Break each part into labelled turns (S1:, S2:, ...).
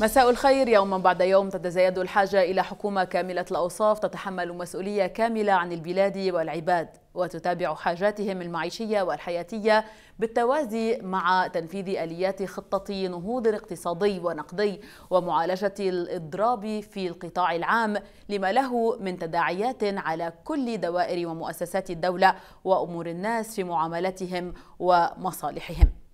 S1: مساء الخير. يوما بعد يوم تتزايد الحاجة إلى حكومة كاملة الأوصاف تتحمل مسؤولية كاملة عن البلاد والعباد وتتابع حاجاتهم المعيشية والحياتية بالتوازي مع تنفيذ آليات خطة نهوض اقتصادي ونقدي ومعالجة الإضراب في القطاع العام لما له من تداعيات على كل دوائر ومؤسسات الدولة وأمور الناس في معاملاتهم ومصالحهم.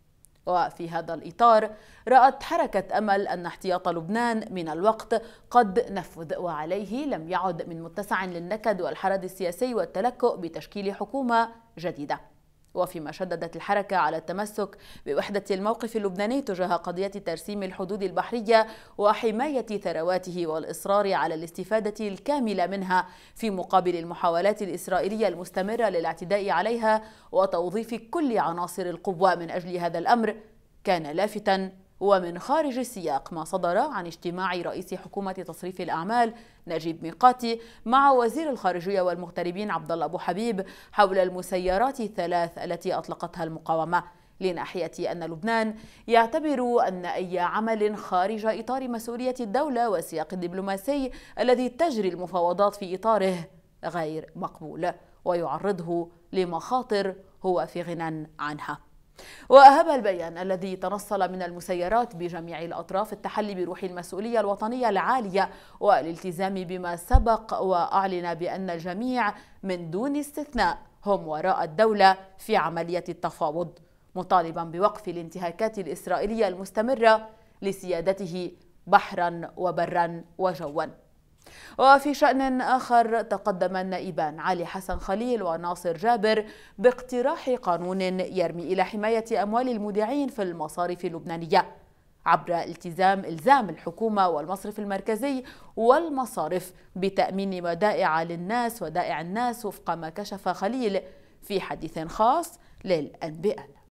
S1: وفي هذا الإطار. رأت حركة أمل أن احتياط لبنان من الوقت قد نفذ وعليه لم يعد من متسع للنكد والحرج السياسي والتلكؤ بتشكيل حكومة جديدة. وفيما شددت الحركة على التمسك بوحدة الموقف اللبناني تجاه قضية ترسيم الحدود البحرية وحماية ثرواته والإصرار على الاستفادة الكاملة منها في مقابل المحاولات الإسرائيلية المستمرة للاعتداء عليها وتوظيف كل عناصر القوة من أجل هذا الأمر. كان لافتا ومن خارج السياق ما صدر عن اجتماع رئيس حكومة تصريف الأعمال نجيب ميقاتي مع وزير الخارجية والمغتربين عبد الله أبو حبيب حول المسيرات الثلاث التي أطلقتها المقاومة. لناحية أن لبنان يعتبر أن أي عمل خارج إطار مسؤولية الدولة والسياق الدبلوماسي الذي تجري المفاوضات في إطاره غير مقبول ويعرضه لمخاطر هو في غنى عنها. وأهب البيان الذي تنصل من المسيرات بجميع الأطراف التحلي بروح المسؤولية الوطنية العالية والالتزام بما سبق وأعلن بأن الجميع من دون استثناء هم وراء الدولة في عملية التفاوض مطالبا بوقف الانتهاكات الإسرائيلية المستمرة لسيادته بحرا وبرا وجوا. وفي شأن آخر تقدم النائبان علي حسن خليل وناصر جابر باقتراح قانون يرمي إلى حماية أموال المودعين في المصارف اللبنانية عبر التزام إلزام الحكومة والمصرف المركزي والمصارف بتأمين ودائع للناس ودائع الناس وفق ما كشف خليل في حديث خاص للأنبئة